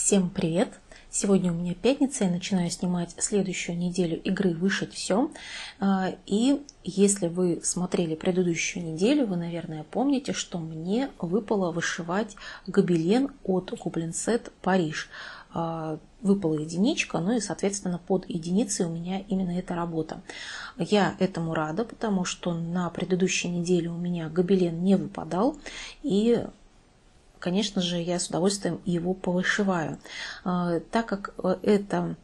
Всем привет! Сегодня у меня пятница, я начинаю снимать следующую неделю игры «Вышить все». А, и если вы смотрели предыдущую неделю, вы, наверное, помните, что мне выпало вышивать гобелен от Set Париж. А, выпала единичка, ну и, соответственно, под единицей у меня именно эта работа. Я этому рада, потому что на предыдущей неделе у меня гобелен не выпадал, и конечно же, я с удовольствием его повышиваю. А, так как э, это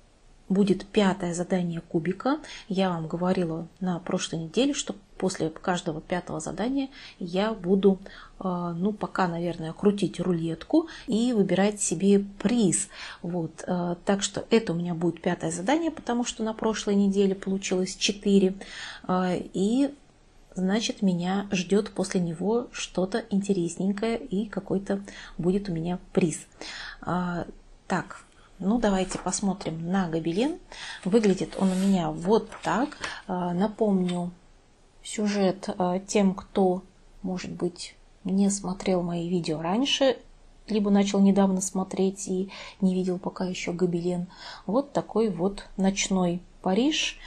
будет пятое задание кубика, я вам говорила на прошлой неделе, что после каждого пятого задания я буду, а, ну, пока, наверное, крутить рулетку и выбирать себе приз. Вот. Так что это у меня будет пятое задание, потому что на прошлой неделе получилось 4. И значит меня ждет после него что-то интересненькое и какой-то будет у меня приз. А, так, ну давайте посмотрим на гобелен. Выглядит он у меня вот так. А, напомню сюжет а, тем, кто, может быть, не смотрел мои видео раньше, либо начал недавно смотреть и не видел пока еще гобелен. Вот такой вот ночной Париж,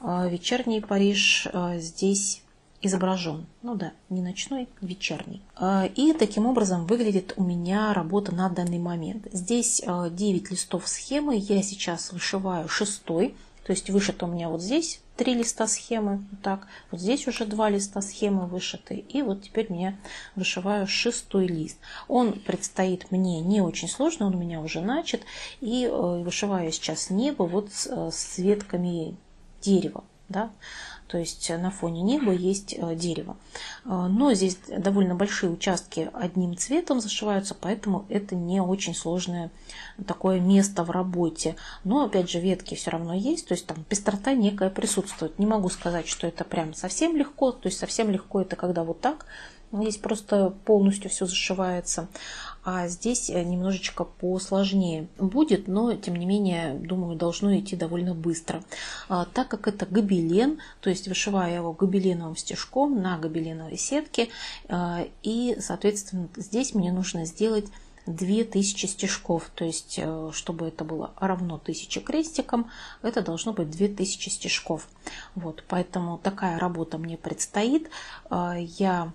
вечерний Париж. Здесь изображен. Ну да, не ночной, вечерний. А, и таким образом выглядит у меня работа на данный момент. Здесь 9 а, листов схемы, я сейчас вышиваю шестой, то есть вышито у меня вот здесь три листа схемы, вот так, вот здесь уже два листа схемы вышиты, и вот теперь я вышиваю шестой лист. Он предстоит мне не очень сложно, он у меня уже начат, и э, вышиваю сейчас небо вот с, э, с ветками дерева, да, то есть на фоне неба есть э, дерево. Э, но здесь довольно большие участки одним цветом зашиваются, поэтому это не очень сложное такое место в работе. Но опять же ветки все равно есть, то есть там пестрота некая присутствует. Не могу сказать, что это прям совсем легко, то есть совсем легко это когда вот так Здесь просто полностью все зашивается, а здесь э, немножечко посложнее будет, но тем не менее, думаю, должно идти довольно быстро. А, так как это гобелен, то есть вышиваю его гобеленовым стежком на гобеленовой сетке, а, и, соответственно, здесь мне нужно сделать 2000 стежков, то есть э, чтобы это было равно 1000 крестикам, это должно быть 2000 стежков. Вот, поэтому такая работа мне предстоит. Я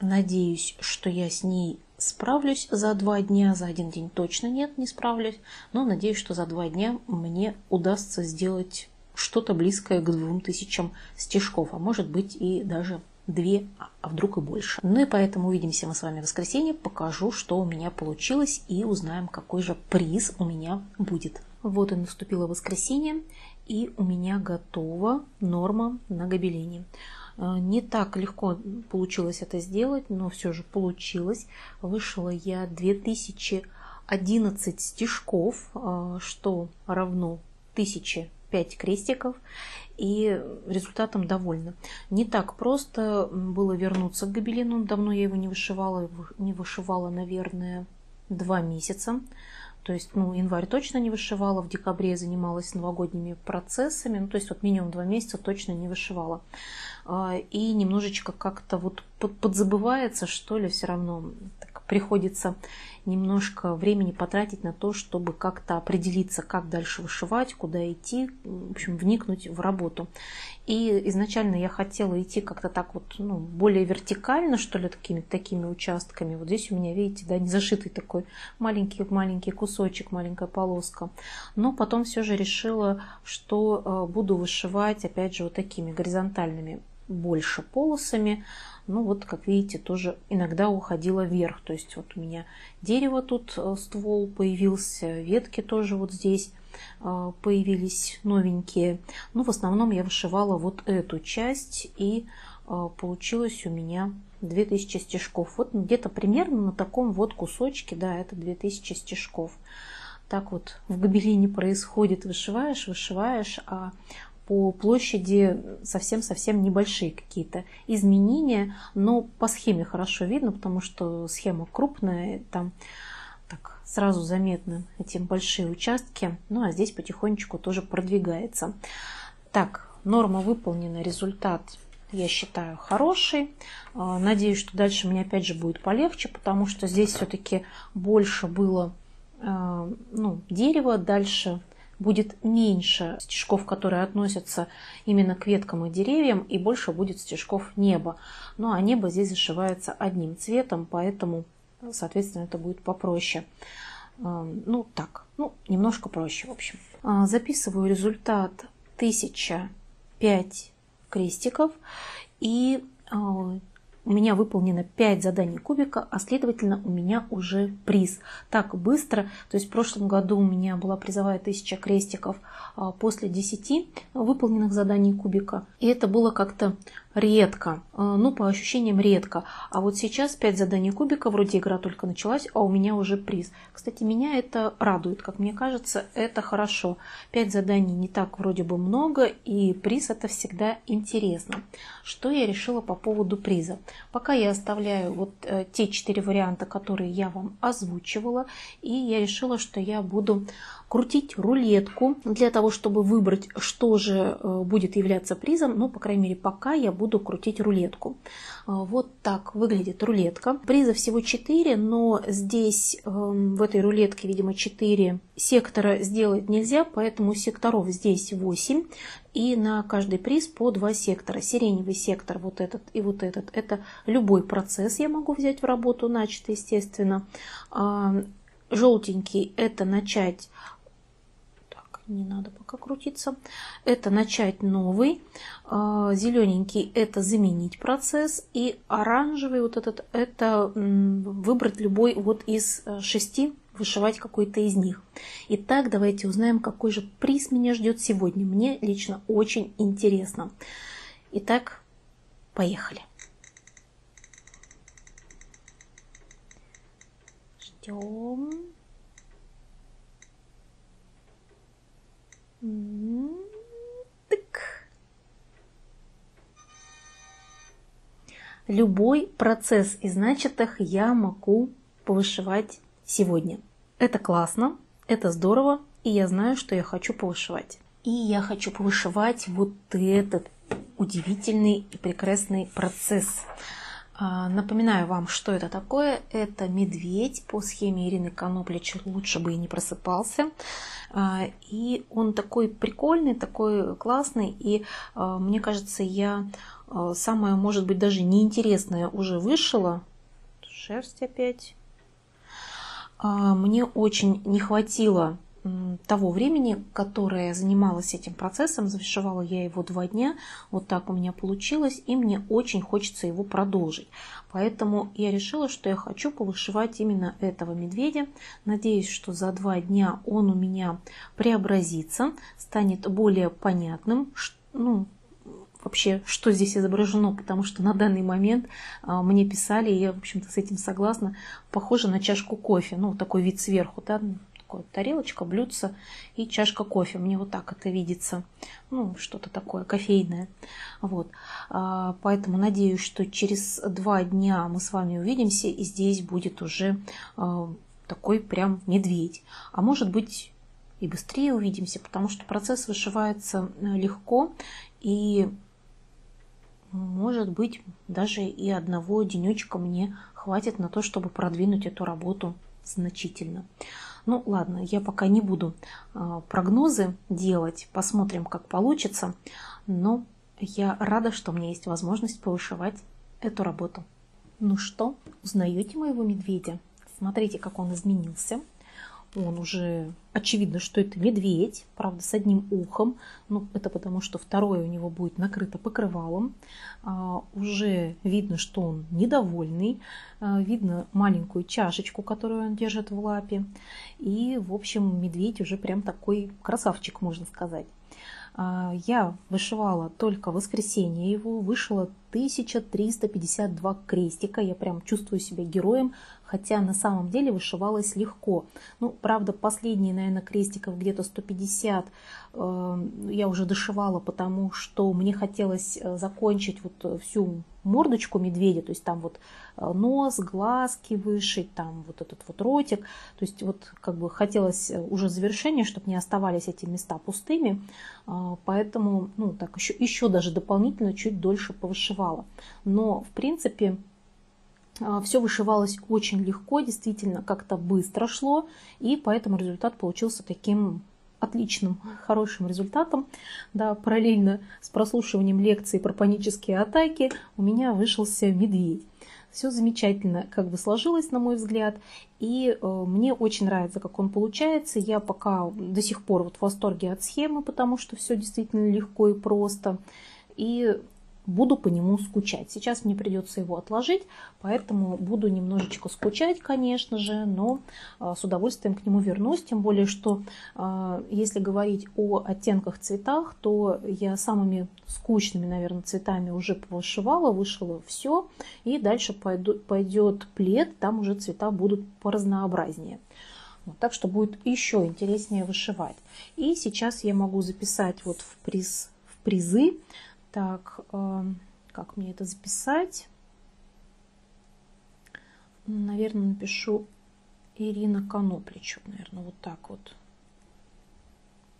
Надеюсь, что я с ней справлюсь за два дня. За один день точно нет, не справлюсь. Но надеюсь, что за два дня мне удастся сделать что-то близкое к двум тысячам стежков. А может быть и даже две, а вдруг и больше. Ну и поэтому увидимся мы с вами в воскресенье. Покажу, что у меня получилось и узнаем, какой же приз у меня будет. Вот и наступило воскресенье, и у меня готова норма на гобелене. Э, не так легко получилось это сделать, но все же получилось. Вышла я 2011 стежков, э, что равно 1005 крестиков. И результатом довольна. Не так просто было вернуться к гобелену. Давно я его не вышивала, не вышивала, наверное, два месяца. То есть, ну, январь точно не вышивала, в декабре занималась новогодними процессами, ну, то есть вот минимум два месяца точно не вышивала. А, и немножечко как-то вот подзабывается, что ли, все равно приходится немножко времени потратить на то, чтобы как-то определиться, как дальше вышивать, куда идти, в общем, вникнуть в работу. И изначально я хотела идти как-то так вот, ну, более вертикально, что ли, такими, такими участками. Вот здесь у меня, видите, да, не зашитый такой маленький-маленький кусочек, маленькая полоска. Но потом все же решила, что э, буду вышивать, опять же, вот такими горизонтальными больше полосами. Ну вот, как видите, тоже иногда уходила вверх. То есть вот у меня дерево тут, э, ствол появился, ветки тоже вот здесь э, появились новенькие. Но в основном я вышивала вот эту часть и э, получилось у меня 2000 стежков. Вот где-то примерно на таком вот кусочке, да, это 2000 стежков. Так вот в гобелене происходит, вышиваешь, вышиваешь, а по площади совсем-совсем небольшие какие-то изменения, но по схеме хорошо видно, потому что схема крупная, там так сразу заметны эти большие участки, ну а здесь потихонечку тоже продвигается. Так, норма выполнена, результат я считаю хороший. А, надеюсь, что дальше мне опять же будет полегче, потому что здесь все-таки больше было ну, дерево, дальше будет меньше стежков, которые относятся именно к веткам и деревьям, и больше будет стежков неба. Ну а небо здесь зашивается одним цветом, поэтому, соответственно, это будет попроще. Ну так, ну немножко проще, в общем. А, записываю результат 1005 крестиков и а, у меня выполнено 5 заданий кубика, а следовательно у меня уже приз. Так быстро, то есть в прошлом году у меня была призовая 1000 крестиков а, после 10 выполненных заданий кубика. И это было как-то редко, а, ну по ощущениям редко. А вот сейчас 5 заданий кубика, вроде игра только началась, а у меня уже приз. Кстати, меня это радует, как мне кажется, это хорошо. 5 заданий не так вроде бы много, и приз это всегда интересно. Что я решила по поводу приза? Пока я оставляю вот э, те 4 варианта, которые я вам озвучивала, и я решила, что я буду крутить рулетку для того, чтобы выбрать, что же э, будет являться призом. Ну, по крайней мере, пока я буду крутить рулетку. Э, вот так выглядит рулетка. Приза всего 4, но здесь эм, в этой рулетке, видимо, 4 сектора сделать нельзя, поэтому секторов здесь 8. И на каждый приз по 2 сектора. Сиреневый сектор, вот этот и вот этот. Это любой процесс я могу взять в работу, начатый, естественно. А, желтенький это начать не надо пока крутиться. Это начать новый. А, Зелененький это заменить процесс. И оранжевый вот этот это выбрать любой вот из э, шести, вышивать какой-то из них. Итак, давайте узнаем, какой же приз меня ждет сегодня. Мне лично очень интересно. Итак, поехали. Ждем. Так. Любой процесс из начатых я могу повышивать сегодня. Это классно, это здорово, и я знаю, что я хочу повышивать. И я хочу повышивать вот этот удивительный и прекрасный процесс. А, напоминаю вам, что это такое. Это медведь по схеме Ирины Коноплич «Лучше бы и не просыпался». А, и он такой прикольный, такой классный. И а, мне кажется, я самое, может быть, даже неинтересное уже вышила. Шерсть опять. Мне очень не хватило того времени, которое занималась этим процессом, завершивала я его два дня, вот так у меня получилось, и мне очень хочется его продолжить. Поэтому я решила, что я хочу повышивать именно этого медведя. Надеюсь, что за два дня он у меня преобразится, станет более понятным, ну, вообще, что здесь изображено, потому что на данный момент а, мне писали, и я, в общем-то, с этим согласна, похоже на чашку кофе, ну, такой вид сверху, да, такое тарелочка, блюдце и чашка кофе. Мне вот так это видится. Ну, что-то такое кофейное. Вот. А, поэтому надеюсь, что через два дня мы с вами увидимся, и здесь будет уже а, такой прям медведь. А может быть и быстрее увидимся, потому что процесс вышивается э, легко и может быть даже и одного денечка мне хватит на то, чтобы продвинуть эту работу значительно. Ну ладно, я пока не буду а, прогнозы делать, посмотрим, как получится, но я рада, что у меня есть возможность повышивать эту работу. Ну что, узнаете моего медведя? Смотрите, как он изменился. Он уже очевидно, что это медведь, правда, с одним ухом. Ну, это потому, что второе у него будет накрыто покрывалом. А, уже видно, что он недовольный. А, видно маленькую чашечку, которую он держит в лапе. И, в общем, медведь уже прям такой красавчик, можно сказать. А, я вышивала только в воскресенье его, вышила 1352 крестика. Я прям чувствую себя героем, хотя на самом деле вышивалось легко. Ну, правда, последние, наверное, крестиков где-то 150 э, я уже дошивала, потому что мне хотелось э, закончить вот всю мордочку медведя, то есть там вот э, нос, глазки вышить, там вот этот вот ротик. То есть вот как бы хотелось уже завершения, чтобы не оставались эти места пустыми. Поэтому, ну так, еще, еще даже дополнительно чуть дольше повышивала. Но, в принципе, все вышивалось очень легко, действительно как-то быстро шло, и поэтому результат получился таким отличным, хорошим результатом. Да, параллельно с прослушиванием лекции про панические атаки у меня вышелся медведь. Все замечательно как бы сложилось, на мой взгляд. И э, мне очень нравится, как он получается. Я пока до сих пор вот в восторге от схемы, потому что все действительно легко и просто. И буду по нему скучать. Сейчас мне придется его отложить, поэтому буду немножечко скучать, конечно же, но а, с удовольствием к нему вернусь. Тем более, что а, если говорить о оттенках цветах, то я самыми скучными, наверное, цветами уже вышивала, вышила все, и дальше пойдет плед, там уже цвета будут поразнообразнее. Вот, так что будет еще интереснее вышивать. И сейчас я могу записать вот в, приз, в призы так, эм, как мне это записать? Наверное, напишу Ирина Конопличу, наверное, вот так вот.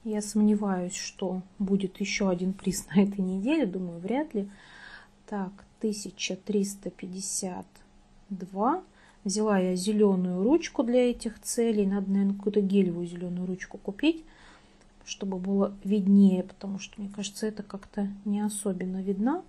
Я сомневаюсь, что будет еще один приз на этой неделе, думаю, вряд ли. Так, 1352. Взяла я зеленую ручку для этих целей. Надо, наверное, какую-то гелевую зеленую ручку купить чтобы было виднее, потому что, мне кажется, это как-то не особенно видно.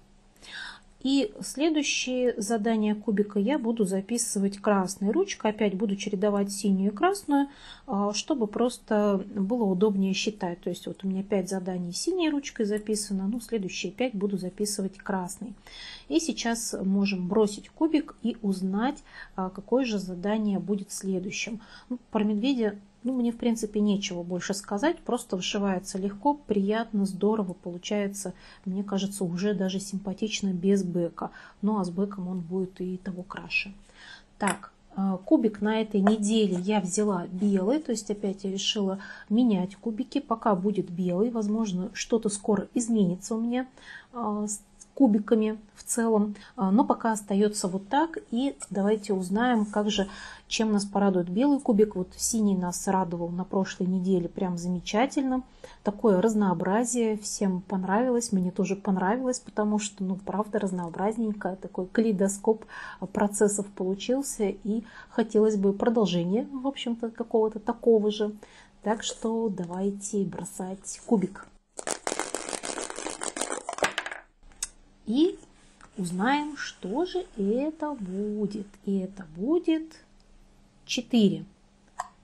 И следующие задания кубика я буду записывать красной ручкой. Опять буду чередовать синюю и красную, а, чтобы просто было удобнее считать. То есть вот у меня 5 заданий синей ручкой записано, ну следующие 5 буду записывать красной. И сейчас можем бросить кубик и узнать, а, какое же задание будет следующим. Ну, про медведя ну, мне, в принципе, нечего больше сказать. Просто вышивается легко, приятно, здорово. Получается, мне кажется, уже даже симпатично без бэка. Ну, а с бэком он будет и того краше. Так, э, Кубик на этой неделе я взяла белый, то есть опять я решила менять кубики. Пока будет белый, возможно, что-то скоро изменится у меня э, кубиками в целом. А, но пока остается вот так. И давайте узнаем, как же, чем нас порадует белый кубик. Вот синий нас радовал на прошлой неделе прям замечательно. Такое разнообразие всем понравилось. Мне тоже понравилось, потому что, ну, правда, разнообразненько. Такой калейдоскоп процессов получился. И хотелось бы продолжения, в общем-то, какого-то такого же. Так что давайте бросать кубик. И узнаем, что же это будет. И это будет 4.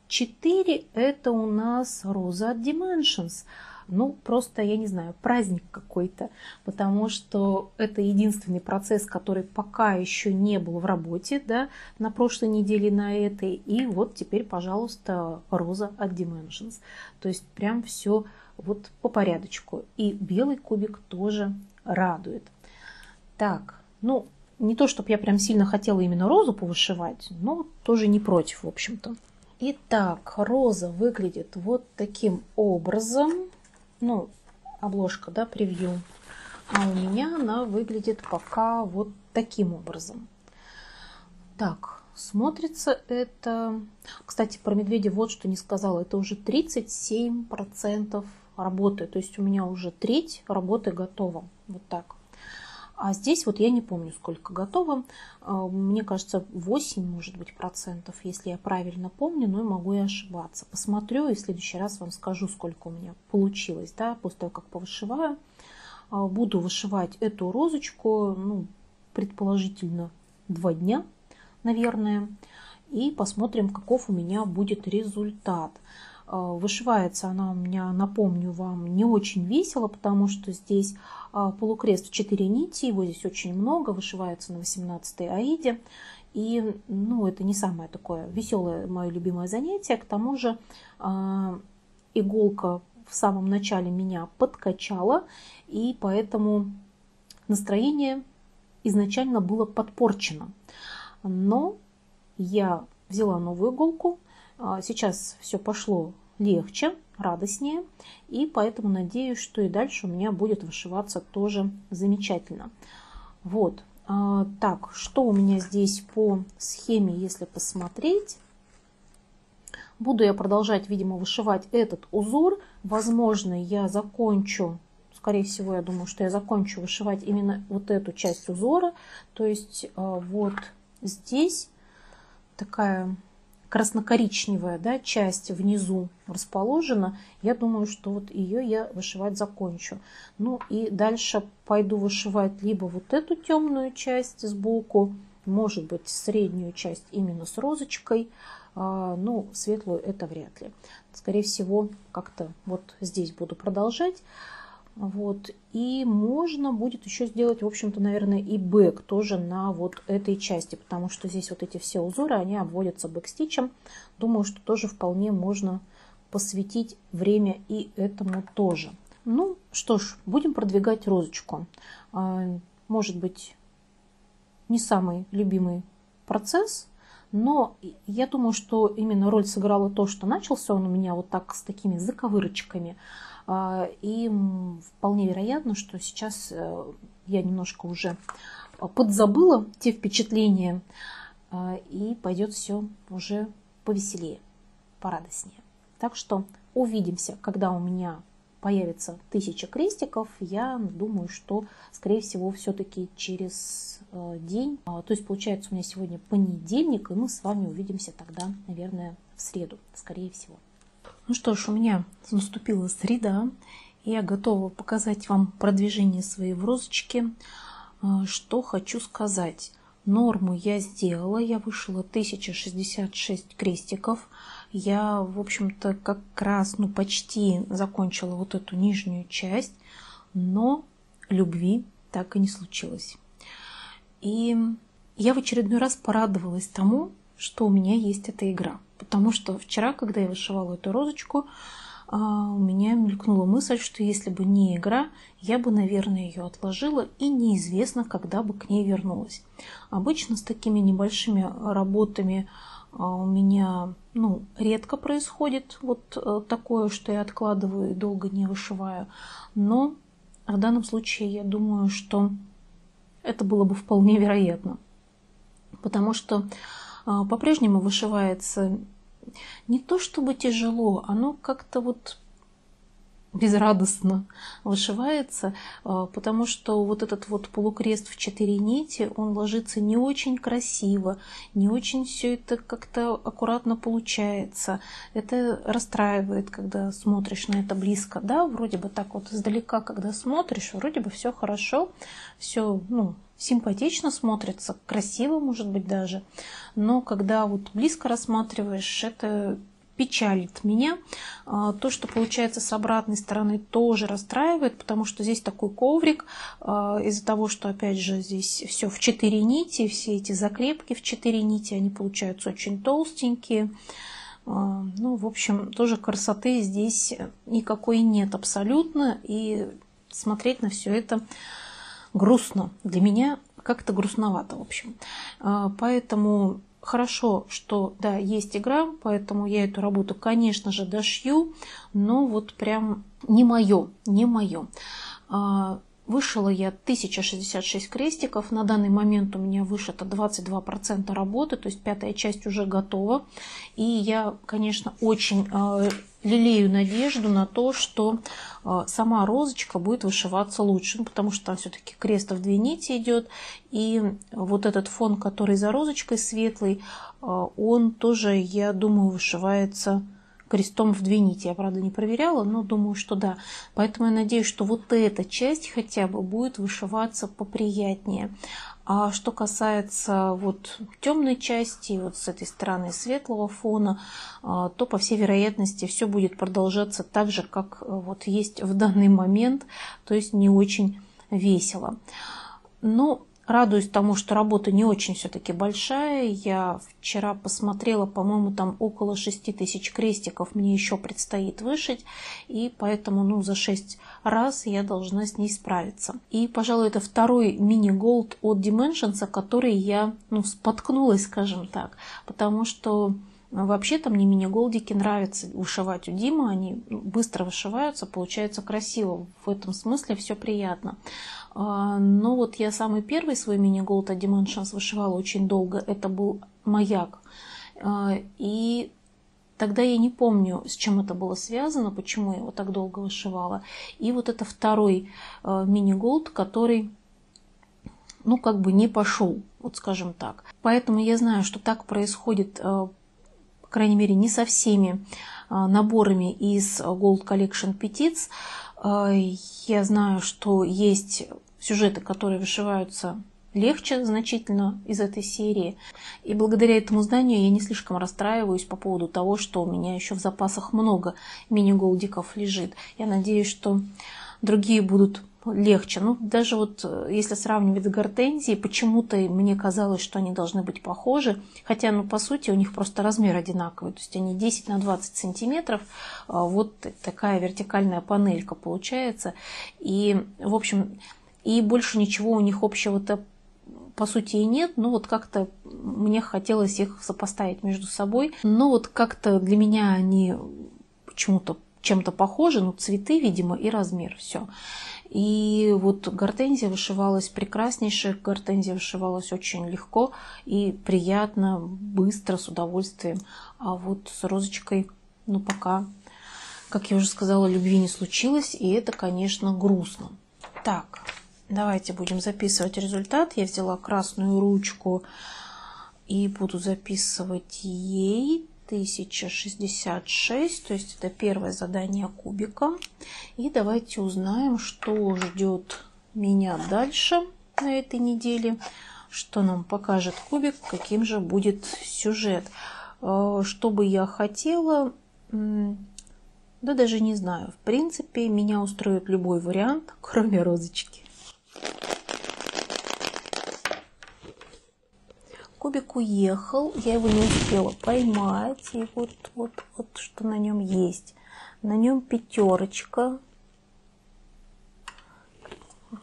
4 это у нас Роза от Dimensions. Ну, просто, я не знаю, праздник какой-то, потому что это единственный процесс, который пока еще не был в работе, да, на прошлой неделе на этой. И вот теперь, пожалуйста, Роза от Dimensions. То есть прям все вот по порядочку. И белый кубик тоже радует. Так, ну, не то, чтобы я прям сильно хотела именно розу повышивать, но тоже не против, в общем-то. Итак, роза выглядит вот таким образом. Ну, обложка, да, превью. А у меня она выглядит пока вот таким образом. Так, смотрится это... Кстати, про медведя вот что не сказала. Это уже 37% работы. То есть у меня уже треть работы готова. Вот так. А здесь вот я не помню, сколько готово. А, мне кажется, 8, может быть, процентов, если я правильно помню, но могу и ошибаться. Посмотрю и в следующий раз вам скажу, сколько у меня получилось, да, после того, как повышиваю. А, буду вышивать эту розочку, ну, предположительно, два дня, наверное. И посмотрим, каков у меня будет результат. А, вышивается она у меня, напомню вам, не очень весело, потому что здесь а, полукрест в 4 нити, его здесь очень много, вышивается на 18 аиде. И ну, это не самое такое веселое мое любимое занятие. К тому же э, иголка в самом начале меня подкачала, и поэтому настроение изначально было подпорчено. Но я взяла новую иголку, сейчас все пошло легче, радостнее. И поэтому надеюсь, что и дальше у меня будет вышиваться тоже замечательно. Вот. А, так, что у меня здесь по схеме, если посмотреть. Буду я продолжать, видимо, вышивать этот узор. Возможно, я закончу, скорее всего, я думаю, что я закончу вышивать именно вот эту часть узора. То есть а, вот здесь такая красно-коричневая да, часть внизу расположена, я думаю, что вот ее я вышивать закончу. Ну и дальше пойду вышивать либо вот эту темную часть сбоку, может быть среднюю часть именно с розочкой, а, ну светлую это вряд ли. Скорее всего как-то вот здесь буду продолжать. Вот. И можно будет еще сделать, в общем-то, наверное, и бэк тоже на вот этой части, потому что здесь вот эти все узоры, они обводятся бэкстичем. Думаю, что тоже вполне можно посвятить время и этому тоже. Ну что ж, будем продвигать розочку. А, может быть, не самый любимый процесс, но я думаю, что именно роль сыграла то, что начался он у меня вот так с такими заковырочками. А, и вполне вероятно, что сейчас э, я немножко уже подзабыла те впечатления, а, и пойдет все уже повеселее, порадостнее. Так что увидимся, когда у меня появится тысяча крестиков, я думаю, что, скорее всего, все-таки через э, день. А, то есть, получается, у меня сегодня понедельник, и мы с вами увидимся тогда, наверное, в среду, скорее всего. Ну что ж, у меня наступила среда, я готова показать вам продвижение своей в розочке. А, что хочу сказать. Норму я сделала, я вышла 1066 крестиков. Я, в общем-то, как раз, ну, почти закончила вот эту нижнюю часть, но любви так и не случилось. И я в очередной раз порадовалась тому, что у меня есть эта игра. Потому что вчера, когда я вышивала эту розочку, а, у меня мелькнула мысль, что если бы не игра, я бы, наверное, ее отложила и неизвестно, когда бы к ней вернулась. Обычно с такими небольшими работами а, у меня ну, редко происходит вот э, такое, что я откладываю и долго не вышиваю. Но в данном случае я думаю, что это было бы вполне вероятно. Потому что а, по-прежнему вышивается не то чтобы тяжело, оно как-то вот безрадостно вышивается, а, потому что вот этот вот полукрест в четыре нити, он ложится не очень красиво, не очень все это как-то аккуратно получается. Это расстраивает, когда смотришь на это близко. Да, вроде бы так вот издалека, когда смотришь, вроде бы все хорошо, все, ну, симпатично смотрится, красиво, может быть, даже. Но когда вот близко рассматриваешь, это печалит меня. А, то, что получается с обратной стороны, тоже расстраивает, потому что здесь такой коврик, а, из-за того, что, опять же, здесь все в 4 нити, все эти закрепки в 4 нити, они получаются очень толстенькие. А, ну, в общем, тоже красоты здесь никакой нет абсолютно, и смотреть на все это грустно. Для меня как-то грустновато, в общем. Поэтому хорошо, что, да, есть игра, поэтому я эту работу, конечно же, дошью, но вот прям не мое, не мое. Вышила я 1066 крестиков. На данный момент у меня вышито 22% работы, то есть пятая часть уже готова. И я, конечно, очень а, лелею надежду на то, что а, сама розочка будет вышиваться лучше, ну, потому что там все-таки крест в две нити идет, и вот этот фон, который за розочкой светлый, а, он тоже, я думаю, вышивается крестом в две нити. Я, правда, не проверяла, но думаю, что да. Поэтому я надеюсь, что вот эта часть хотя бы будет вышиваться поприятнее. А что касается вот темной части, вот с этой стороны светлого фона, а, то, по всей вероятности, все будет продолжаться так же, как э, вот есть в данный момент, то есть не очень весело. Но Радуюсь тому, что работа не очень все-таки большая. Я вчера посмотрела, по-моему, там около 6 тысяч крестиков мне еще предстоит вышить. И поэтому ну, за 6 раз я должна с ней справиться. И, пожалуй, это второй мини-голд от Dimensions, который я ну, споткнулась, скажем так. Потому что Вообще-то мне мини-голдики нравится вышивать у Димы, они быстро вышиваются, получается красиво. В этом смысле все приятно. А, но вот я самый первый свой мини-голд от Dimensions вышивала очень долго. Это был маяк. А, и тогда я не помню, с чем это было связано, почему я его так долго вышивала. И вот это второй а, мини-голд, который ну, как бы не пошел, вот скажем так. Поэтому я знаю, что так происходит, по крайней мере, не со всеми наборами из Gold Collection Petits. Э, я знаю, что есть сюжеты, которые вышиваются легче значительно из этой серии. И благодаря этому знанию я не слишком расстраиваюсь по поводу того, что у меня еще в запасах много мини-голдиков лежит. Я надеюсь, что другие будут легче. Ну, даже вот э, если сравнивать с гортензией, почему-то мне казалось, что они должны быть похожи, хотя, ну, по сути, у них просто размер одинаковый, то есть они 10 на 20 сантиметров, а вот такая вертикальная панелька получается, и, в общем, и больше ничего у них общего-то по сути и нет, но вот как-то мне хотелось их сопоставить между собой. Но вот как-то для меня они почему-то чем-то похожи, ну цветы, видимо, и размер, все. И вот гортензия вышивалась прекраснейшая, гортензия вышивалась очень легко и приятно, быстро, с удовольствием. А вот с розочкой, ну пока, как я уже сказала, любви не случилось, и это, конечно, грустно. Так, давайте будем записывать результат. Я взяла красную ручку и буду записывать ей 1066, то есть это первое задание кубика. И давайте узнаем, что ждет меня дальше на этой неделе, что нам покажет кубик, каким же будет сюжет. Э, что бы я хотела, да даже не знаю. В принципе, меня устроит любой вариант, кроме розочки. Кубик уехал, я его не успела поймать. И вот, вот, вот что на нем есть. На нем пятерочка.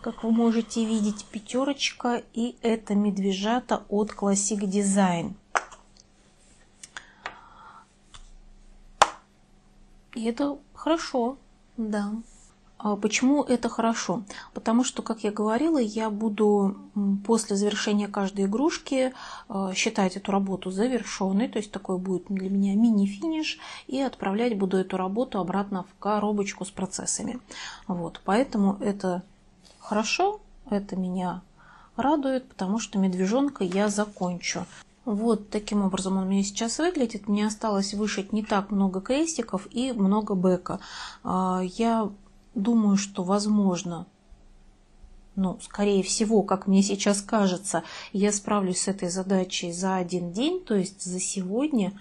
Как вы можете видеть, пятерочка. И это медвежата от Classic Design. И это хорошо, да. А почему это хорошо? Потому что, как я говорила, я буду после завершения каждой игрушки э, считать эту работу завершенной, то есть такой будет для меня мини-финиш, и отправлять буду эту работу обратно в коробочку с процессами. Вот, поэтому это хорошо, это меня радует, потому что медвежонка я закончу. Вот таким образом он у меня сейчас выглядит. Мне осталось вышить не так много крестиков и много бэка. А, я думаю, что возможно, ну, скорее всего, как мне сейчас кажется, я справлюсь с этой задачей за один день, то есть за сегодня,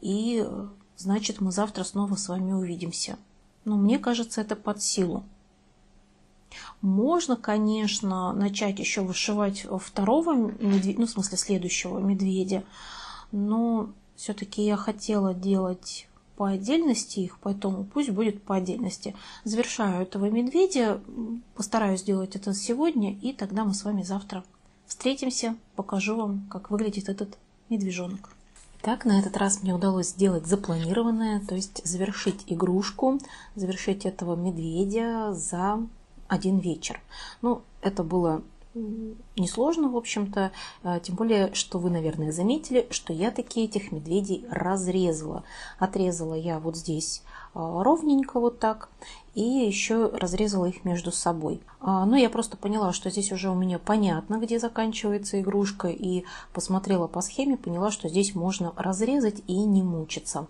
и значит мы завтра снова с вами увидимся. Но мне кажется, это под силу. Можно, конечно, начать еще вышивать второго медведя, ну, в смысле, следующего медведя, но все-таки я хотела делать по отдельности их, поэтому пусть будет по отдельности. Завершаю этого медведя, постараюсь сделать это сегодня, и тогда мы с вами завтра встретимся, покажу вам, как выглядит этот медвежонок. Так, на этот раз мне удалось сделать запланированное, то есть завершить игрушку, завершить этого медведя за один вечер. Ну, это было несложно, в общем-то, э, тем более, что вы, наверное, заметили, что я такие этих медведей разрезала. Отрезала я вот здесь э, ровненько вот так, и еще разрезала их между собой. А, но я просто поняла, что здесь уже у меня понятно, где заканчивается игрушка, и посмотрела по схеме, поняла, что здесь можно разрезать и не мучиться.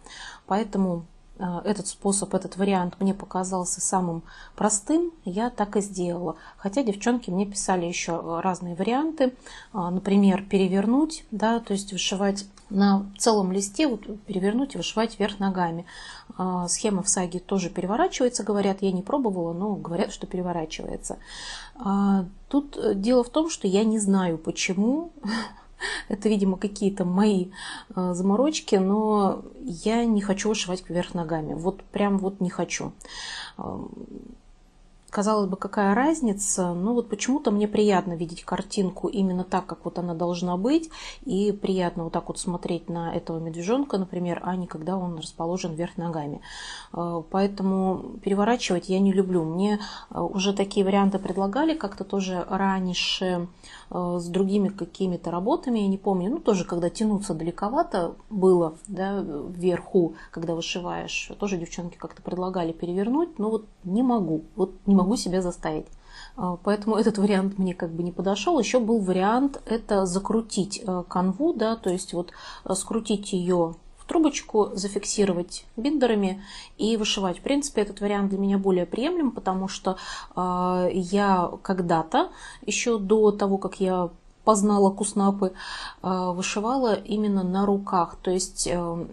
Поэтому этот способ, этот вариант мне показался самым простым, я так и сделала. Хотя девчонки мне писали еще разные варианты, э, например, перевернуть, да, то есть вышивать на целом листе, вот перевернуть и вышивать вверх ногами. Э, схема в саге тоже переворачивается, говорят, я не пробовала, но говорят, что переворачивается. Тут дело в том, что я не знаю, почему это, видимо, какие-то мои э, заморочки, но я не хочу вышивать кверх ногами. Вот прям вот не хочу. Казалось бы, какая разница, но вот почему-то мне приятно видеть картинку именно так, как вот она должна быть, и приятно вот так вот смотреть на этого медвежонка, например, а не когда он расположен вверх ногами. Э, поэтому переворачивать я не люблю. Мне э, уже такие варианты предлагали как-то тоже раньше э, с другими какими-то работами, я не помню, ну тоже когда тянуться далековато было, да, вверху, когда вышиваешь, тоже девчонки как-то предлагали перевернуть, но вот не могу, вот не могу могу себя заставить. Поэтому этот вариант мне как бы не подошел. Еще был вариант это закрутить канву, да, то есть вот скрутить ее в трубочку, зафиксировать биндерами и вышивать. В принципе, этот вариант для меня более приемлем, потому что э, я когда-то, еще до того, как я познала куснапы, э, вышивала именно на руках. То есть э,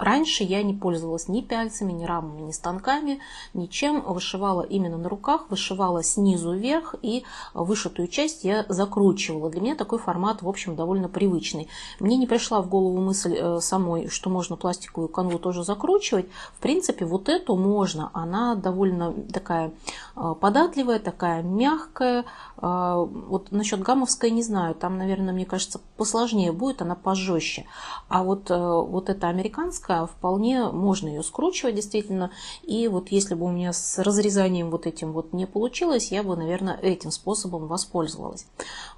Раньше я не пользовалась ни пяльцами, ни рамами, ни станками, ничем. Вышивала именно на руках, вышивала снизу вверх и вышитую часть я закручивала. Для меня такой формат, в общем, довольно привычный. Мне не пришла в голову мысль э, самой, что можно пластиковую канву тоже закручивать. В принципе, вот эту можно. Она довольно такая э, податливая, такая мягкая. Э, вот насчет гамовской не знаю. Там, наверное, мне кажется, посложнее будет, она пожестче. А вот, вот эта американская ткань, вполне можно ее скручивать действительно. И вот если бы у меня с разрезанием вот этим вот не получилось, я бы, наверное, этим способом воспользовалась.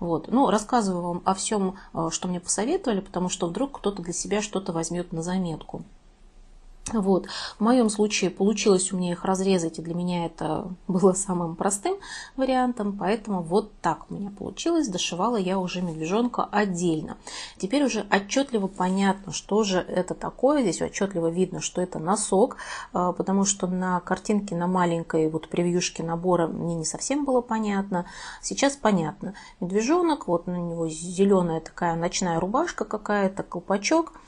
Вот. Ну, рассказываю вам о всем, э, что мне посоветовали, потому что вдруг кто-то для себя что-то возьмет на заметку. Вот. В моем случае получилось у меня их разрезать, и для меня это было самым простым вариантом, поэтому вот так у меня получилось. Дошивала я уже медвежонка отдельно. Теперь уже отчетливо понятно, что же это такое. Здесь отчетливо видно, что это носок, а, потому что на картинке на маленькой вот превьюшке набора мне не совсем было понятно. Сейчас понятно. Медвежонок, вот на него зеленая такая ночная рубашка какая-то, колпачок –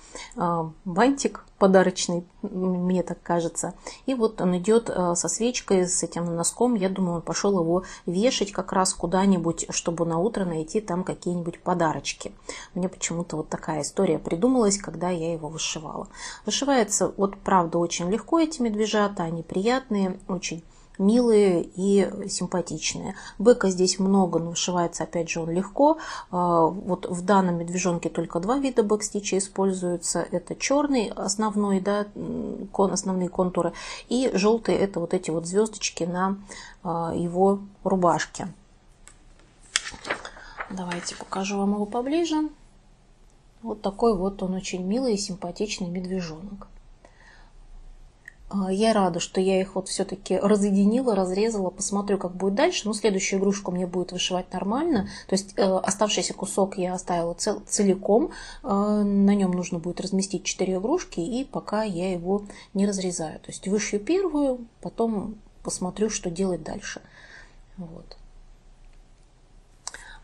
бантик подарочный, мне так кажется. И вот он идет а, со свечкой, с этим носком. Я думаю, он пошел его вешать как раз куда-нибудь, чтобы на утро найти там какие-нибудь подарочки. Мне почему-то вот такая история придумалась, когда я его вышивала. Вышивается вот правда очень легко эти медвежата, они приятные, очень милые и симпатичные. Быка здесь много, но вышивается опять же он легко. А, вот в данном медвежонке только два вида бэкстича используются. Это черный основной, да, кон, основные контуры, и желтый это вот эти вот звездочки на а, его рубашке. Давайте покажу вам его поближе. Вот такой вот он очень милый и симпатичный медвежонок. А, я рада, что я их вот все-таки разъединила, разрезала, посмотрю, как будет дальше. Но следующую игрушку мне будет вышивать нормально. То есть э, оставшийся кусок я оставила цел, целиком. Э, на нем нужно будет разместить 4 игрушки, и пока я его не разрезаю. То есть вышью первую, потом посмотрю, что делать дальше. Вот.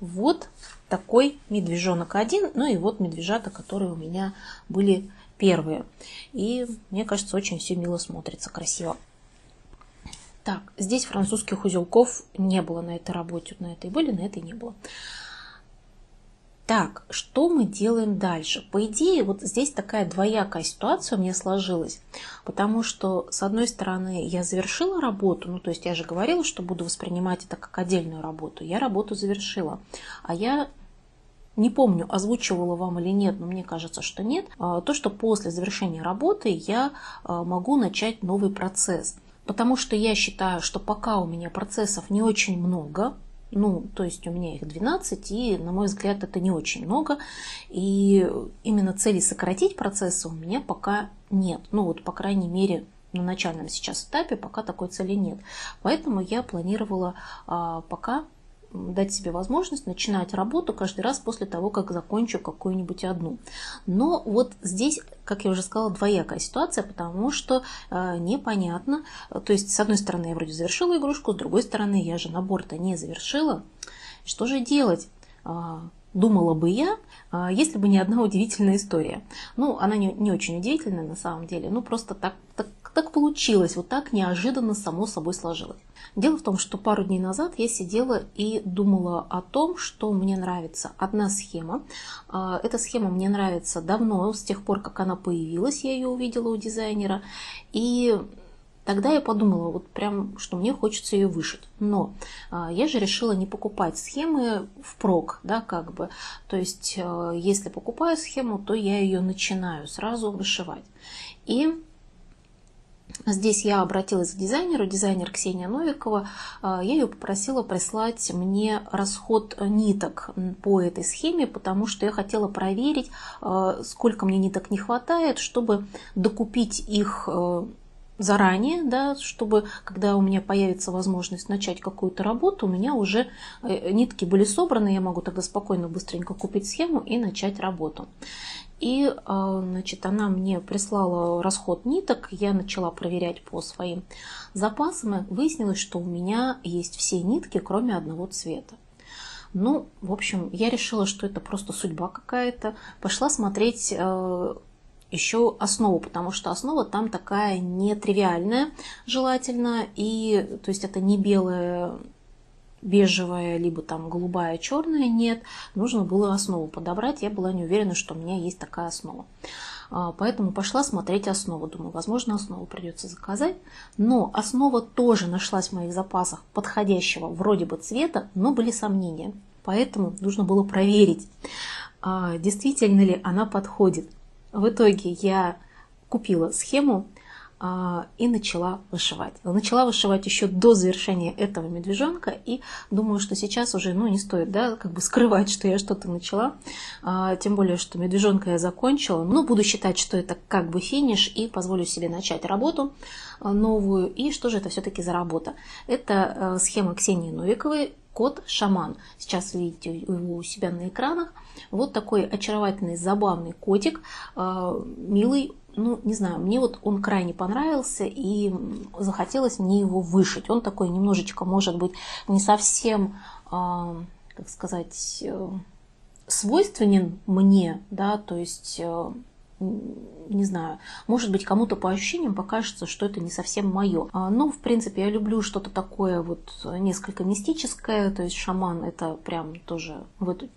Вот такой медвежонок один. Ну и вот медвежата, которые у меня были первые. И мне кажется, очень все мило смотрится, красиво. Так, здесь французских узелков не было на этой работе. На этой были, на этой не было. Так, что мы делаем дальше? По идее, вот здесь такая двоякая ситуация у меня сложилась, потому что, с одной стороны, я завершила работу, ну, то есть я же говорила, что буду воспринимать это как отдельную работу, я работу завершила, а я не помню, озвучивала вам или нет, но мне кажется, что нет, а, то, что после завершения работы я а, могу начать новый процесс. Потому что я считаю, что пока у меня процессов не очень много, ну, то есть у меня их 12, и, на мой взгляд, это не очень много. И именно цели сократить процессы у меня пока нет. Ну, вот, по крайней мере, на начальном сейчас этапе пока такой цели нет. Поэтому я планировала а, пока дать себе возможность начинать работу каждый раз после того, как закончу какую-нибудь одну. Но вот здесь, как я уже сказала, двоякая ситуация, потому что э, непонятно. То есть, с одной стороны, я вроде завершила игрушку, с другой стороны, я же набор-то не завершила. Что же делать? А, думала бы я, а, если бы не одна удивительная история. Ну, она не, не очень удивительная на самом деле, ну просто так, так, так получилось, вот так неожиданно само собой сложилось. Дело в том, что пару дней назад я сидела и думала о том, что мне нравится одна схема. А, эта схема мне нравится давно, с тех пор, как она появилась, я ее увидела у дизайнера. И Тогда я подумала, вот прям, что мне хочется ее вышить. Но а, я же решила не покупать схемы впрок, да, как бы. То есть, а, если покупаю схему, то я ее начинаю сразу вышивать. И Здесь я обратилась к дизайнеру, дизайнер Ксения Новикова. А, я ее попросила прислать мне расход ниток по этой схеме, потому что я хотела проверить, сколько мне ниток не хватает, чтобы докупить их заранее, да, чтобы когда у меня появится возможность начать какую-то работу, у меня уже э, нитки были собраны, я могу тогда спокойно, быстренько купить схему и начать работу. И, а, значит, она мне прислала расход ниток, я начала проверять по своим запасам, и выяснилось, что у меня есть все нитки, кроме одного цвета. Ну, в общем, я решила, что это просто судьба какая-то. Пошла смотреть э, еще основу, потому что основа там такая нетривиальная, желательно, и то есть это не белая бежевая, либо там голубая, черная, нет. Нужно было основу подобрать. Я была не уверена, что у меня есть такая основа. А, поэтому пошла смотреть основу. Думаю, возможно, основу придется заказать. Но основа тоже нашлась в моих запасах подходящего вроде бы цвета, но были сомнения. Поэтому нужно было проверить, а, действительно ли она подходит. В итоге я купила схему и начала вышивать. Начала вышивать еще до завершения этого медвежонка и думаю, что сейчас уже ну, не стоит да, как бы скрывать, что я что-то начала. А, тем более, что медвежонка я закончила. Но буду считать, что это как бы финиш и позволю себе начать работу а, новую. И что же это все-таки за работа? Это схема Ксении Новиковой кот шаман. Сейчас видите его у себя на экранах. Вот такой очаровательный, забавный котик, а, милый, ну, не знаю, мне вот он крайне понравился, и захотелось мне его вышить. Он такой немножечко, может быть, не совсем, а, как сказать, э, свойственен мне, да, то есть э, не знаю, может быть, кому-то по ощущениям покажется, что это не совсем мое. А, ну, в принципе, я люблю что-то такое вот несколько мистическое, то есть шаман это прям тоже в эту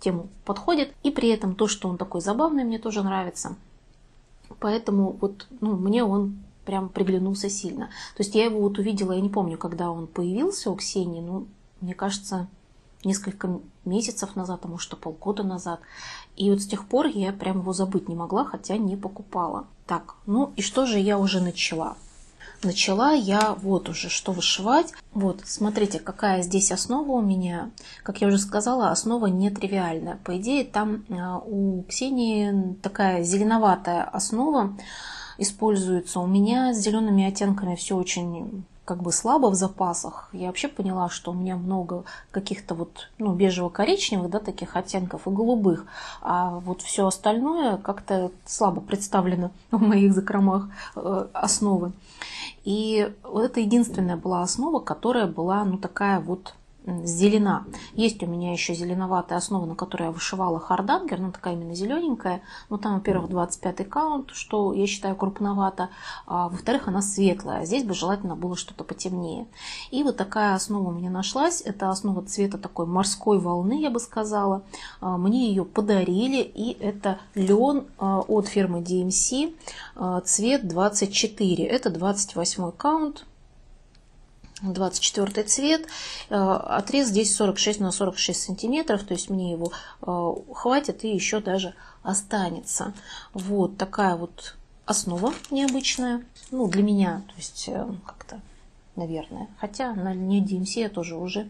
тему подходит. И при этом то, что он такой забавный, мне тоже нравится. Поэтому вот ну, мне он прям приглянулся сильно. То есть я его вот увидела, я не помню, когда он появился у Ксении, ну, мне кажется, несколько месяцев назад, а может, полгода назад. И вот с тех пор я прям его забыть не могла, хотя не покупала. Так, ну и что же я уже начала? Начала я вот уже что вышивать. Вот, смотрите, какая здесь основа у меня. Как я уже сказала, основа нетривиальная. По идее, там а, у Ксении такая зеленоватая основа используется. У меня с зелеными оттенками все очень как бы слабо в запасах. Я вообще поняла, что у меня много каких-то вот ну, бежево-коричневых, да, таких оттенков и голубых, а вот все остальное как-то слабо представлено в моих закромах э, основы. И вот это единственная была основа, которая была, ну, такая вот зелена. Есть у меня еще зеленоватая основа, на которой я вышивала хардангер, ну такая именно зелененькая. Ну там, во-первых, 25 каунт, что я считаю крупновато. А, во-вторых, она светлая. Здесь бы желательно было что-то потемнее. И вот такая основа у меня нашлась. Это основа цвета такой морской волны, я бы сказала. А, мне ее подарили. И это лен а, от фирмы DMC. Цвет 24. Это 28 каунт. 24 цвет. Э, отрез здесь 46 на 46 сантиметров, то есть мне его э, хватит и еще даже останется. Вот такая вот основа необычная. Ну, для меня, то есть э, как-то, наверное. Хотя на линии DMC я тоже уже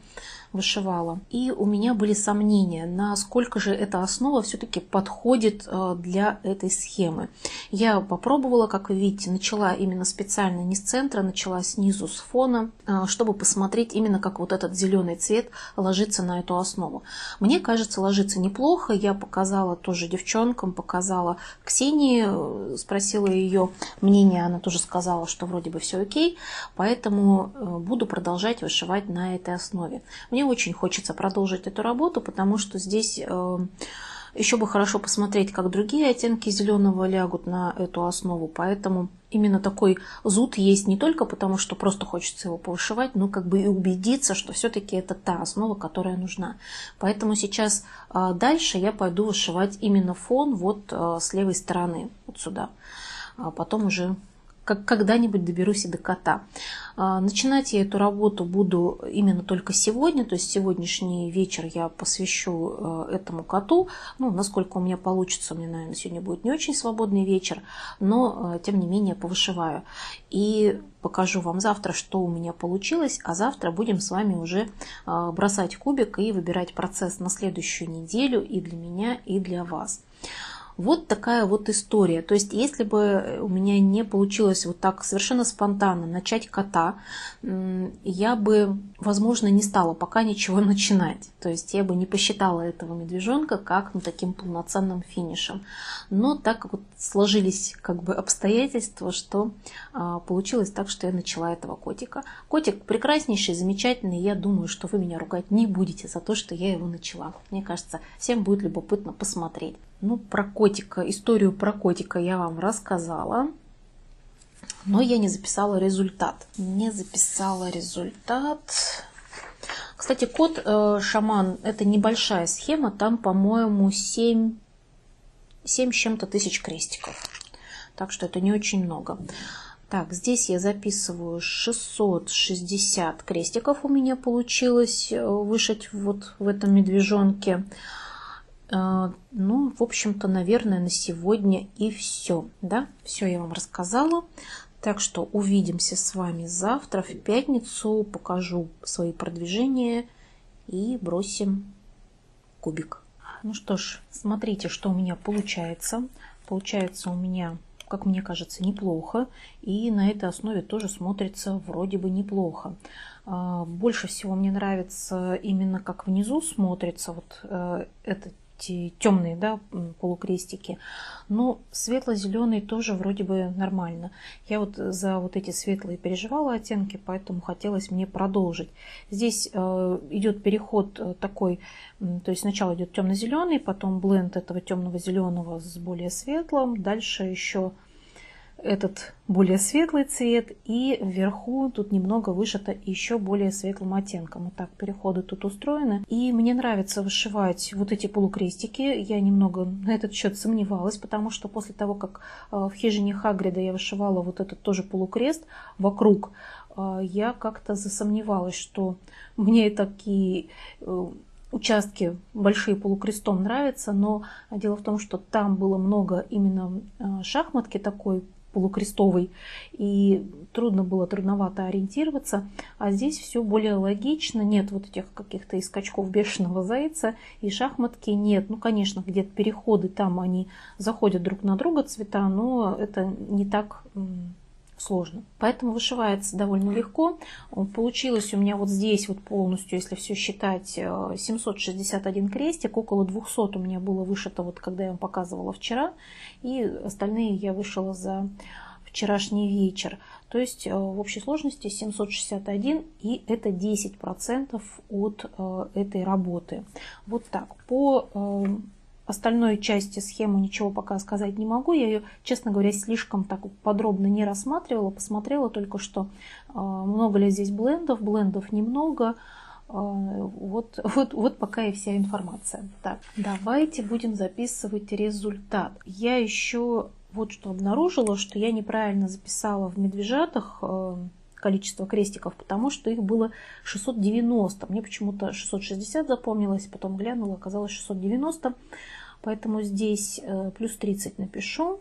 вышивала. И у меня были сомнения, насколько же эта основа все-таки подходит э, для этой схемы. Я попробовала, как вы видите, начала именно специально не с центра, начала снизу, с фона, э, чтобы посмотреть именно, как вот этот зеленый цвет ложится на эту основу. Мне кажется, ложится неплохо. Я показала тоже девчонкам, показала Ксении, э, спросила ее мнение, она тоже сказала, что вроде бы все окей, поэтому буду продолжать вышивать на этой основе. Мне очень хочется продолжить эту работу, потому что здесь э, еще бы хорошо посмотреть, как другие оттенки зеленого лягут на эту основу. Поэтому именно такой зуд есть не только потому, что просто хочется его повышивать, но как бы и убедиться, что все-таки это та основа, которая нужна. Поэтому сейчас э, дальше я пойду вышивать именно фон вот э, с левой стороны, вот сюда. А потом уже как когда-нибудь доберусь и до кота. А, начинать я эту работу буду именно только сегодня, то есть сегодняшний вечер я посвящу э, этому коту. Ну, насколько у меня получится, у меня, наверное, сегодня будет не очень свободный вечер, но, э, тем не менее, повышиваю. И покажу вам завтра, что у меня получилось, а завтра будем с вами уже э, бросать кубик и выбирать процесс на следующую неделю и для меня, и для вас. Вот такая вот история. То есть, если бы у меня не получилось вот так совершенно спонтанно начать кота, я бы, возможно, не стала пока ничего начинать. То есть, я бы не посчитала этого медвежонка как ну, таким полноценным финишем. Но так вот сложились как бы обстоятельства, что а, получилось так, что я начала этого котика. Котик прекраснейший, замечательный. Я думаю, что вы меня ругать не будете за то, что я его начала. Мне кажется, всем будет любопытно посмотреть. Ну, про котика, историю про котика я вам рассказала. Но я не записала результат. Не записала результат. Кстати, код э, шаман это небольшая схема. Там, по-моему, 7, 7 с чем-то тысяч крестиков. Так что это не очень много. Так, здесь я записываю 660 крестиков у меня получилось э, вышить вот в этом медвежонке. Э, ну, в общем-то, наверное, на сегодня и все. Да, все я вам рассказала. Так что увидимся с вами завтра в пятницу. Покажу свои продвижения и бросим кубик. Ну что ж, смотрите, что у меня получается. Получается у меня, как мне кажется, неплохо. И на этой основе тоже смотрится вроде бы неплохо. А, больше всего мне нравится именно как внизу смотрится вот э, этот темные да, полукрестики. Но светло-зеленый тоже вроде бы нормально. Я вот за вот эти светлые переживала оттенки, поэтому хотелось мне продолжить. Здесь э, идет переход э, такой, то есть сначала идет темно-зеленый, потом бленд этого темного зеленого с более светлым, дальше еще этот более светлый цвет и вверху тут немного вышито еще более светлым оттенком. Вот так переходы тут устроены. И мне нравится вышивать вот эти полукрестики. Я немного на этот счет сомневалась, потому что после того, как э, в хижине Хагрида я вышивала вот этот тоже полукрест вокруг, э, я как-то засомневалась, что мне такие э, участки большие полукрестом нравятся, но дело в том, что там было много именно шахматки такой полукрестовый, и трудно было, трудновато ориентироваться. А здесь все более логично, нет вот этих каких-то скачков бешеного зайца, и шахматки нет. Ну, конечно, где-то переходы там они заходят друг на друга цвета, но это не так сложно. Поэтому вышивается довольно легко. Получилось у меня вот здесь вот полностью, если все считать, 761 э, крестик, около 200 у меня было вышито, вот когда я вам показывала вчера, и остальные я вышила за вчерашний вечер. То есть э, в общей сложности 761 и это 10% от э, этой работы. Вот так. По остальной части схемы ничего пока сказать не могу. Я ее, честно говоря, слишком так подробно не рассматривала. Посмотрела только, что а, много ли здесь блендов. Блендов немного. А, вот, вот, вот пока и вся информация. Так, давайте будем записывать результат. Я еще вот что обнаружила, что я неправильно записала в медвежатах а, количество крестиков, потому что их было 690. Мне почему-то 660 запомнилось, потом глянула, оказалось 690. Поэтому здесь э, плюс 30 напишу.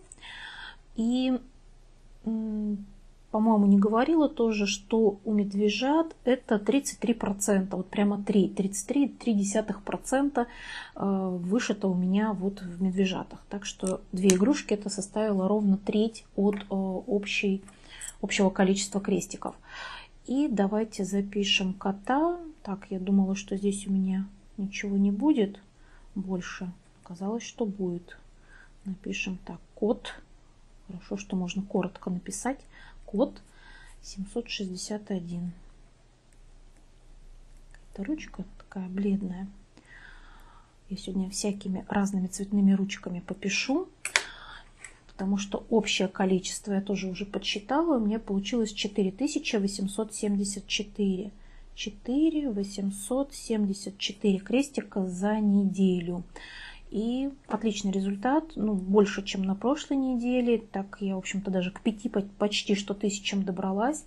И, по-моему, не говорила тоже, что у медвежат это 33%, вот прямо 3, 33,3% э, вышито у меня вот в медвежатах. Так что две игрушки это составило ровно треть от э, общей, общего количества крестиков. И давайте запишем кота. Так, я думала, что здесь у меня ничего не будет больше. Оказалось, что будет. Напишем так, код. Хорошо, что можно коротко написать. Код 761. Эта ручка такая бледная. Я сегодня всякими разными цветными ручками попишу, потому что общее количество я тоже уже подсчитала. У меня получилось 4874. 4874 крестика за неделю. И отличный результат, ну, больше, чем на прошлой неделе. Так я, в общем-то, даже к пяти почти что тысячам добралась.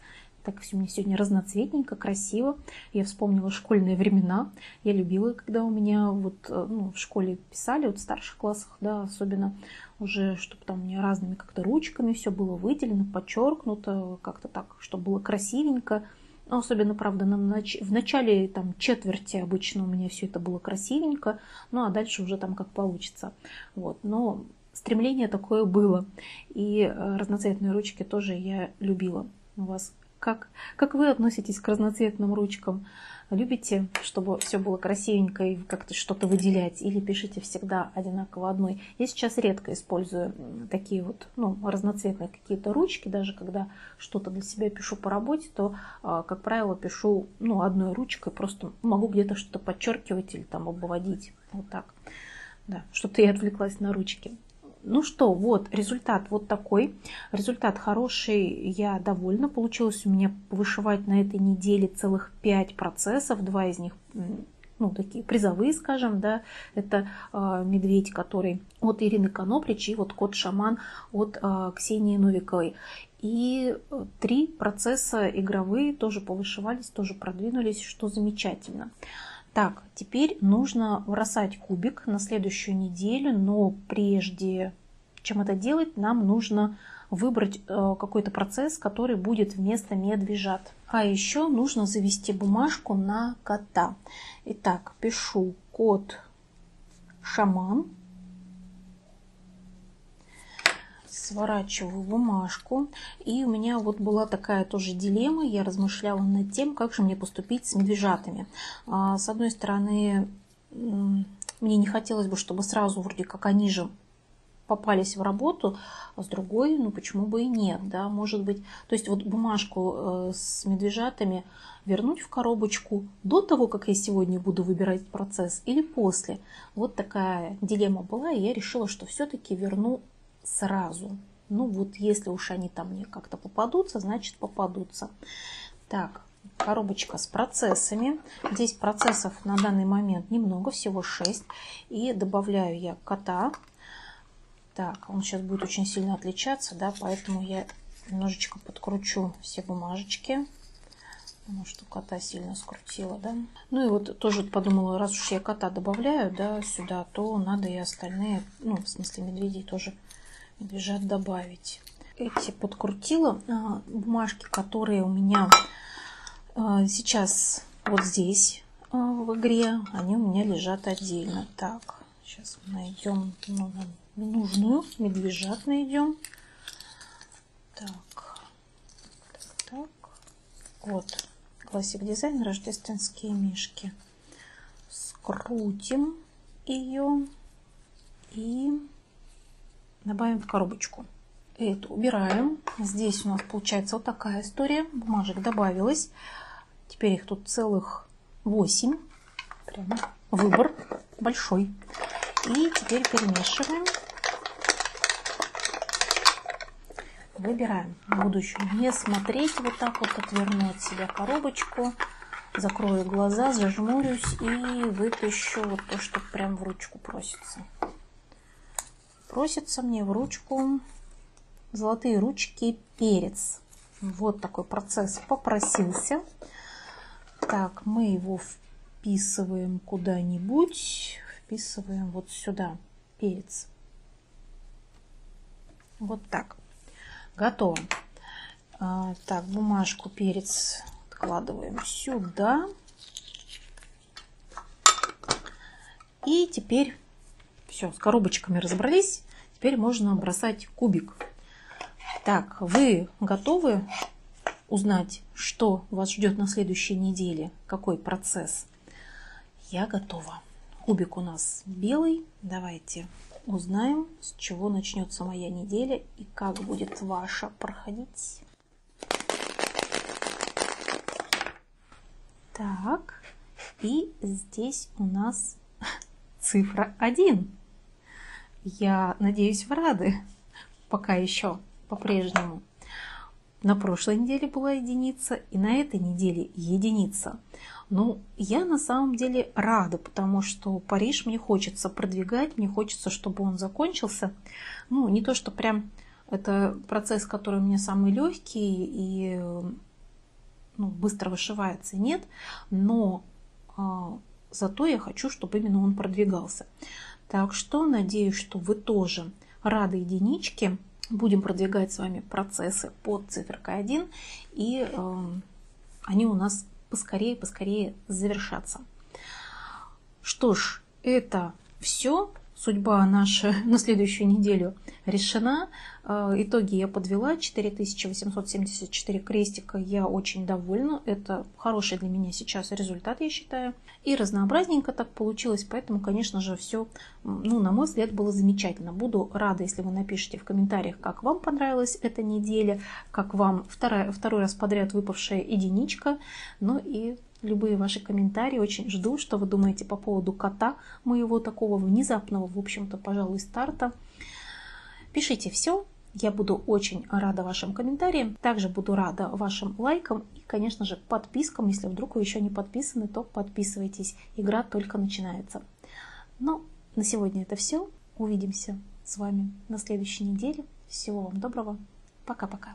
Так все мне сегодня разноцветненько, красиво. Я вспомнила школьные времена. Я любила, когда у меня вот э, ну, в школе писали, вот в старших классах, да, особенно уже, чтобы там у меня разными как-то ручками все было выделено, подчеркнуто, как-то так, чтобы было красивенько. Ну, особенно, правда, на нач... в начале там, четверти обычно у меня все это было красивенько, ну а дальше уже там как получится. Вот. Но стремление такое было. И э, разноцветные ручки тоже я любила. У вас как, как вы относитесь к разноцветным ручкам? Любите, чтобы все было красивенько и как-то что-то выделять? Или пишите всегда одинаково одной? Я сейчас редко использую такие вот ну, разноцветные какие-то ручки. Даже когда что-то для себя пишу по работе, то, а, как правило, пишу ну, одной ручкой. Просто могу где-то что-то подчеркивать или там обводить. Вот так. Да, что-то я отвлеклась на ручки. Ну что, вот результат вот такой. Результат хороший, я довольна. Получилось у меня вышивать на этой неделе целых 5 процессов. Два из них ну, такие призовые, скажем, да, это э, медведь, который от Ирины Коноплич и вот кот-шаман от э, Ксении Новиковой. И три процесса игровые тоже повышивались, тоже продвинулись, что замечательно. Так, теперь нужно бросать кубик на следующую неделю, но прежде чем это делать, нам нужно выбрать э, какой-то процесс, который будет вместо медвежат. А еще нужно завести бумажку на кота. Итак, пишу кот шаман сворачиваю бумажку. И у меня вот была такая тоже дилемма. Я размышляла над тем, как же мне поступить с медвежатами. А, с одной стороны, мне не хотелось бы, чтобы сразу вроде как они же попались в работу, а с другой, ну почему бы и нет, да, может быть, то есть вот бумажку э, с медвежатами вернуть в коробочку до того, как я сегодня буду выбирать процесс или после. Вот такая дилемма была, и я решила, что все-таки верну сразу. Ну вот если уж они там мне как-то попадутся, значит попадутся. Так, коробочка с процессами. Здесь процессов на данный момент немного, всего 6. И добавляю я кота. Так, он сейчас будет очень сильно отличаться, да, поэтому я немножечко подкручу все бумажечки. Потому что кота сильно скрутила, да. Ну и вот тоже подумала, раз уж я кота добавляю, да, сюда, то надо и остальные, ну, в смысле медведей тоже медвежат добавить. Эти подкрутила а, бумажки, которые у меня а, сейчас вот здесь а, в игре, они у меня лежат отдельно. Так, сейчас найдем ну, нужную, медвежат найдем. Так, так, так. Вот, классик дизайн, рождественские мишки. Скрутим ее и добавим в коробочку. Эту убираем. Здесь у нас получается вот такая история. Бумажек добавилось. Теперь их тут целых 8. Прямо выбор большой. И теперь перемешиваем. Выбираем. Буду еще не смотреть, вот так вот отверну от себя коробочку. Закрою глаза, зажмурюсь и вытащу вот то, что прям в ручку просится просится мне в ручку золотые ручки перец. Вот такой процесс попросился. Так, мы его вписываем куда-нибудь. Вписываем вот сюда перец. Вот так. Готово. А, так, бумажку перец откладываем сюда. И теперь все, с коробочками разобрались. Теперь можно бросать кубик. Так, вы готовы узнать, что вас ждет на следующей неделе? Какой процесс? Я готова. Кубик у нас белый. Давайте узнаем, с чего начнется моя неделя и как будет ваша проходить. Так, и здесь у нас цифра 1. Я надеюсь, вы рады. Пока еще по-прежнему. На прошлой неделе была единица, и на этой неделе единица. Ну, я на самом деле рада, потому что Париж мне хочется продвигать, мне хочется, чтобы он закончился. Ну, не то, что прям это процесс, который у меня самый легкий и ну, быстро вышивается, нет, но а, зато я хочу, чтобы именно он продвигался. Так что надеюсь, что вы тоже рады единичке. Будем продвигать с вами процессы под циферкой 1, и э, они у нас поскорее, поскорее завершатся. Что ж, это все. Судьба наша на следующую неделю решена. Э, итоги я подвела. 4874 крестика. Я очень довольна. Это хороший для меня сейчас результат, я считаю. И разнообразненько так получилось. Поэтому, конечно же, все, ну, на мой взгляд, было замечательно. Буду рада, если вы напишите в комментариях, как вам понравилась эта неделя, как вам вторая, второй раз подряд выпавшая единичка. Ну и любые ваши комментарии. Очень жду, что вы думаете по поводу кота моего такого внезапного, в общем-то, пожалуй, старта. Пишите все. Я буду очень рада вашим комментариям. Также буду рада вашим лайкам и, конечно же, подпискам. Если вдруг вы еще не подписаны, то подписывайтесь. Игра только начинается. Но на сегодня это все. Увидимся с вами на следующей неделе. Всего вам доброго. Пока-пока.